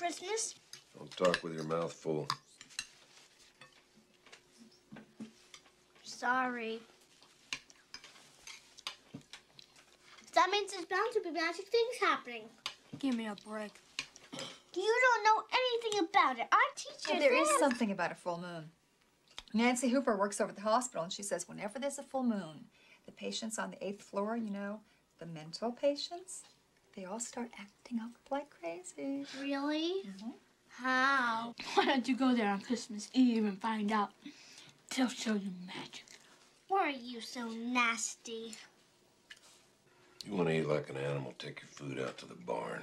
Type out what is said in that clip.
Christmas? Don't talk with your mouth full. Sorry. That means there's bound to be magic things happening. Give me a break. You don't know anything about it. I Our teacher oh, There is something about a full moon. Nancy Hooper works over at the hospital, and she says whenever there's a full moon, the patients on the eighth floor, you know, the mental patients, they all start acting up like crazy. Really? Mm-hmm. How? Why don't you go there on Christmas Eve and find out? They'll show you magic. Why are you so nasty? You want to eat like an animal, take your food out to the barn.